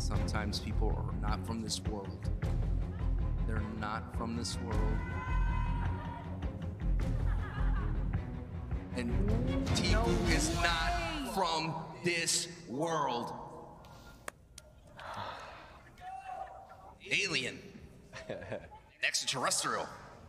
Sometimes people are not from this world. They're not from this world. And Tfue is not from this world. Alien. Extraterrestrial.